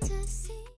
to see.